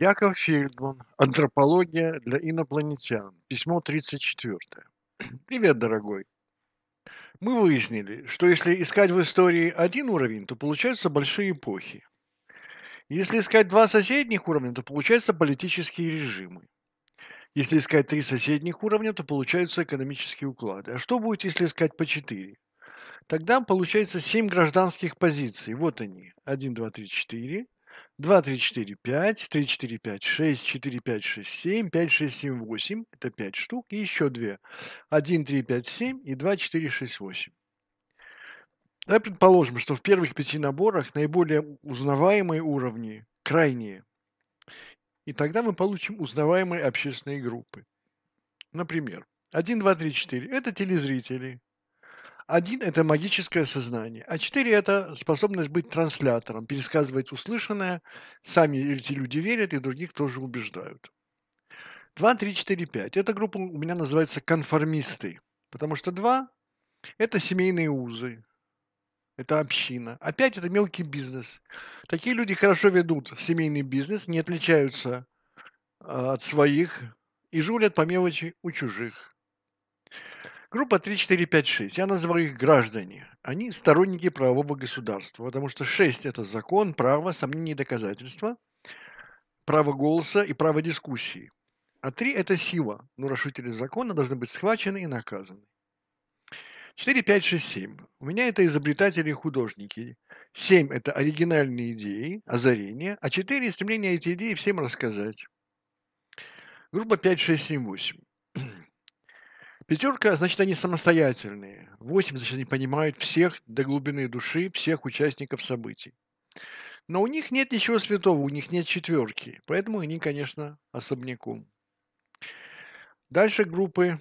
Яков Фельдман. Антропология для инопланетян. Письмо 34. Привет, дорогой. Мы выяснили, что если искать в истории один уровень, то получаются большие эпохи. Если искать два соседних уровня, то получаются политические режимы. Если искать три соседних уровня, то получаются экономические уклады. А что будет, если искать по четыре? Тогда получается семь гражданских позиций. Вот они. 1, 2, 3, 4. 2, 3, 4, 5, 3, 4, 5, 6, 4, 5, 6, 7, 5, 6, 7, 8. Это 5 штук. И еще 2. 1, 3, 5, 7 и 2, 4, 6, 8. Давай предположим, что в первых пяти наборах наиболее узнаваемые уровни крайние. И тогда мы получим узнаваемые общественные группы. Например, 1, 2, 3, 4 – это телезрители. Один – это магическое сознание, а четыре – это способность быть транслятором, пересказывать услышанное. Сами эти люди верят и других тоже убеждают. 2, 3, 4, 5. Эта группа у меня называется конформисты, потому что 2 – это семейные узы, это община. А 5 – это мелкий бизнес. Такие люди хорошо ведут семейный бизнес, не отличаются а, от своих и жулят по мелочи у чужих. Группа 3, 4, 5, 6. Я называю их граждане. Они сторонники правового государства, потому что 6 – это закон, право, сомнения и доказательства, право голоса и право дискуссии. А 3 – это сила. Нарушители закона должны быть схвачены и наказаны. 4, 5, 6, 7. У меня это изобретатели и художники. 7 – это оригинальные идеи, озарения, а 4 – стремление эти идеи всем рассказать. Группа 5, 6, 7, 8. Пятерка, значит, они самостоятельные. Восемь, значит, они понимают всех до глубины души, всех участников событий. Но у них нет ничего святого, у них нет четверки. Поэтому они, конечно, особняком. Дальше группы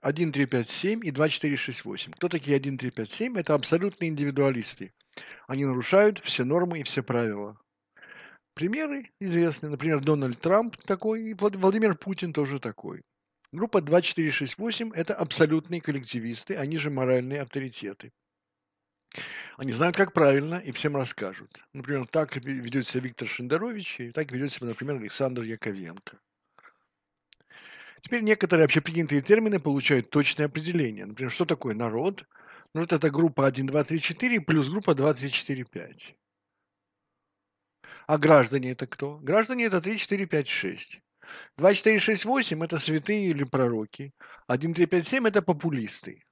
1, 3, 5, 7 и 2, 4, 6, 8. Кто такие 1, 3, 5, 7? Это абсолютные индивидуалисты. Они нарушают все нормы и все правила. Примеры известны. Например, Дональд Трамп такой, и Владимир Путин тоже такой. Группа 2468 – это абсолютные коллективисты, они же моральные авторитеты. Они знают, как правильно, и всем расскажут. Например, так ведет себя Виктор Шендерович, и так ведет себя, например, Александр Яковенко. Теперь некоторые общепринятые термины получают точное определение. Например, что такое народ? Ну, вот это группа 1, 2, 3, 4 плюс группа 2, 3, 4, 5. А граждане это кто? Граждане это 3, 4, 5, 6. 2, 4, 6, 8 – это святые или пророки. 1, 3, 5, 7 – это популисты.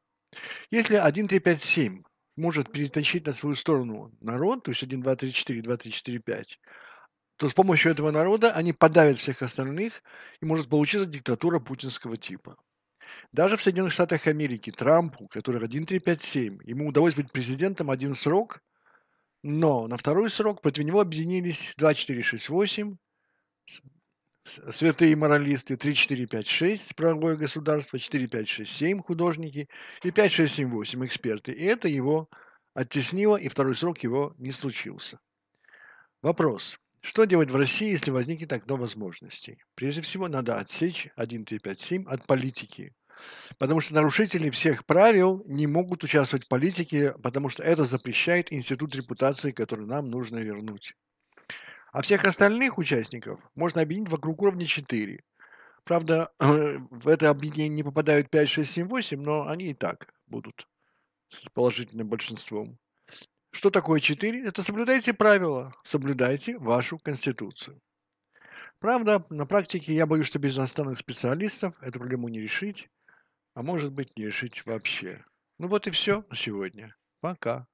Если 1, 3, 5, 7 может перетащить на свою сторону народ, то есть 1, 2, 3, 4, 2, 3, 4, 5, то с помощью этого народа они подавят всех остальных, и может получиться диктатура путинского типа. Даже в Соединенных Штатах Америки Трампу, который 1, 3, 5, 7, ему удалось быть президентом один срок, но на второй срок против него объединились 2, 4, 6, 8, святые моралисты 3, 4, 5, 6 правовое государство, 4, 5, 6, 7 художники и 5, 6, 7, 8 эксперты. И это его оттеснило, и второй срок его не случился. Вопрос. Что делать в России, если возникнет окно возможностей? Прежде всего, надо отсечь 1, 3, 5, 7 от политики. Потому что нарушители всех правил не могут участвовать в политике, потому что это запрещает институт репутации, который нам нужно вернуть. А всех остальных участников можно объединить вокруг уровня 4. Правда, в это объединение не попадают 5, 6, 7, 8, но они и так будут с положительным большинством. Что такое 4? Это соблюдайте правила, соблюдайте вашу конституцию. Правда, на практике я боюсь, что без иностранных специалистов эту проблему не решить, а может быть не решить вообще. Ну вот и все на сегодня. Пока.